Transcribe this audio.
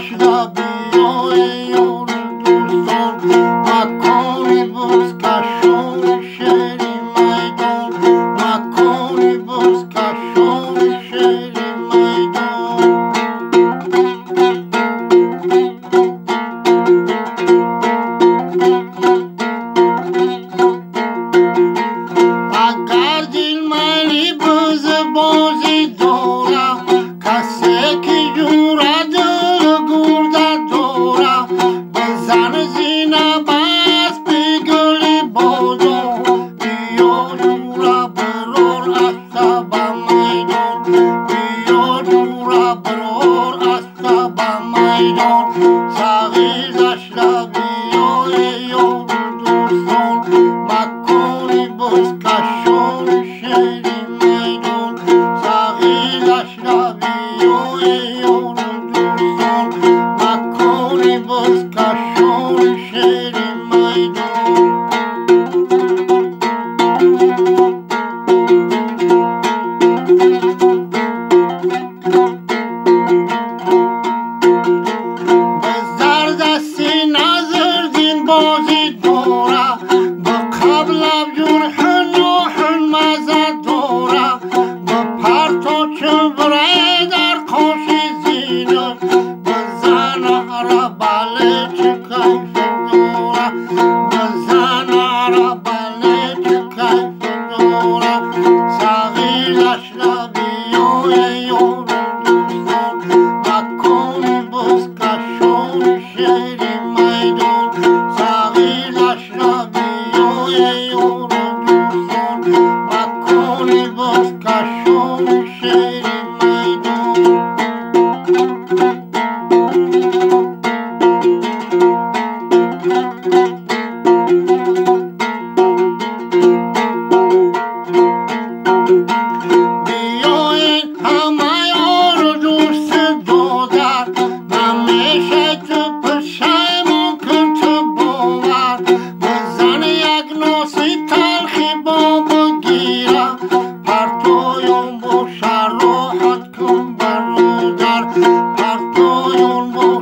should I be? Bye. پرتویون با شراحت کن برادر پرتویون با